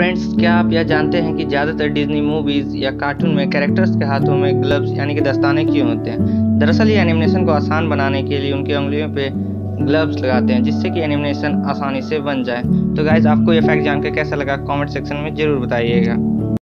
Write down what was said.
Friends क्या आप यह जानते हैं कि ज़्यादातर डिज्नी मूवीज़ या कार्टून में कैरेक्टर्स के हाथों में ग्लव्स यानी कि दस्ताने क्यों होते हैं? दरअसल ये एनिमेशन को आसान बनाने के लिए उनकी उंगलियों पे ग्लव्स लगाते हैं, जिससे कि एनिमेशन आसानी से बन जाए। तो गाइज़ आपको ये फैक्ट जानकर कैसा लगा? कमेंट सेक्शन में ज़रूर बताइएगा।